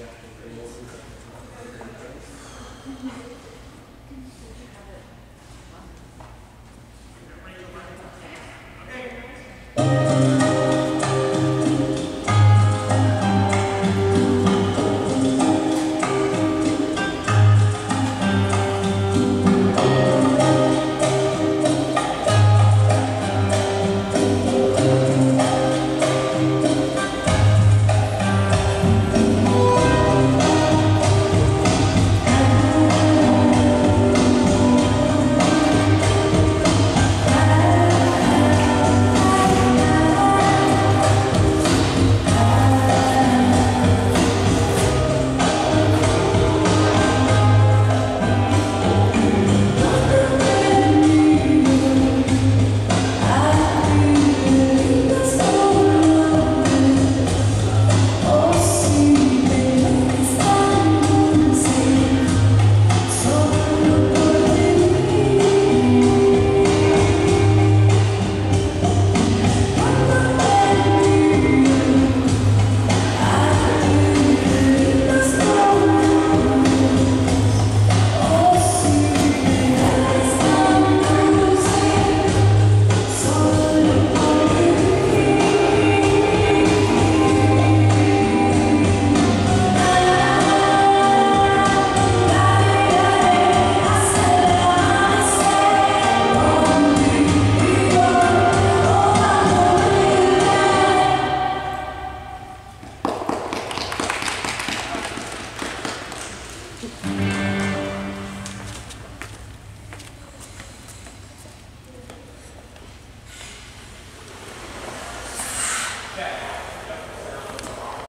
Yeah.